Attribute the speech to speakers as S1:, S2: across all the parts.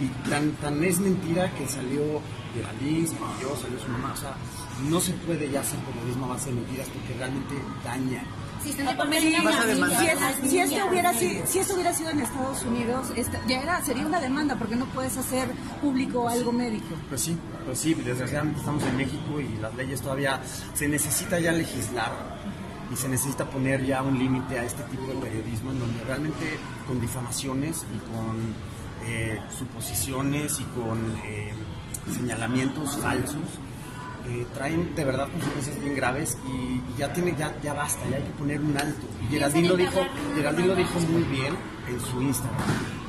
S1: Y tan, tan es mentira que salió Geraldine, yo, salió su mamá. O sea, no se puede ya hacer periodismo a base de mentiras porque realmente daña.
S2: Si, si, es, si, esto hubiera sido, si esto hubiera sido en Estados Unidos, esta, ya era, sería una demanda porque no puedes hacer público algo médico.
S1: Pues sí, pues sí, desgraciadamente estamos en México y las leyes todavía se necesita ya legislar y se necesita poner ya un límite a este tipo de periodismo en donde realmente con difamaciones y con suposiciones y con eh, señalamientos falsos eh, traen de verdad consecuencias bien graves y, ya tiene ya, ya basta, ya hay que poner un alto. Y Geraldine lo dijo, Geraldine lo dijo muy bien en su Instagram,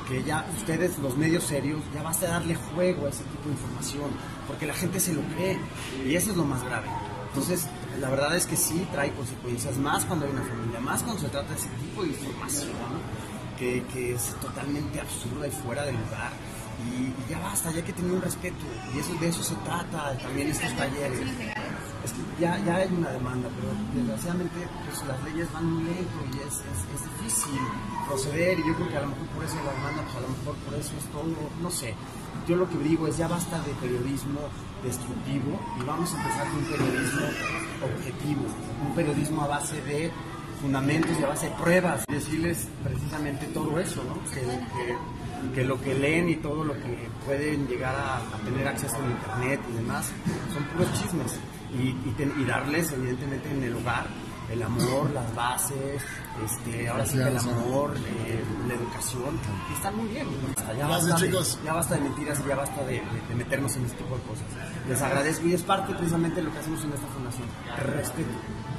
S1: que ya ustedes, los medios serios, ya basta darle juego a ese tipo de información, porque la gente se lo cree y eso es lo más grave. Entonces, la verdad es que sí trae consecuencias, más cuando hay una familia, más cuando se trata de ese tipo de información que, que es totalmente absurda y fuera de lugar y, ya basta, ya hay que tener un respeto, y eso, de eso se trata también estos talleres. Es que ya, ya hay una demanda, pero desgraciadamente pues, las leyes van muy lento y es, es, difícil proceder, y yo creo que a lo mejor por eso la demanda, pues a lo mejor por eso es todo, no sé. Yo lo que digo es ya basta de periodismo destructivo y vamos a empezar con un periodismo objetivo, un periodismo a base de fundamentos y a base de pruebas, decirles precisamente todo eso, ¿no? que, lo que leen y todo lo que pueden llegar a, tener acceso a internet y demás son puros chismes y, darles evidentemente en el hogar el amor, las bases, este, ahora sí el amor, eh, la educación, están muy bien. Ya basta, de, ya basta de mentiras y ya basta de, meternos en este tipo de cosas. Les agradezco y es parte precisamente de lo que hacemos en esta fundación. Respeto,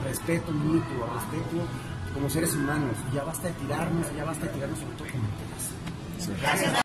S1: respeto mutuo, respeto como seres humanos. Ya basta de tirarnos, ya basta de tirarnos sobre todo con mentiras. Gracias.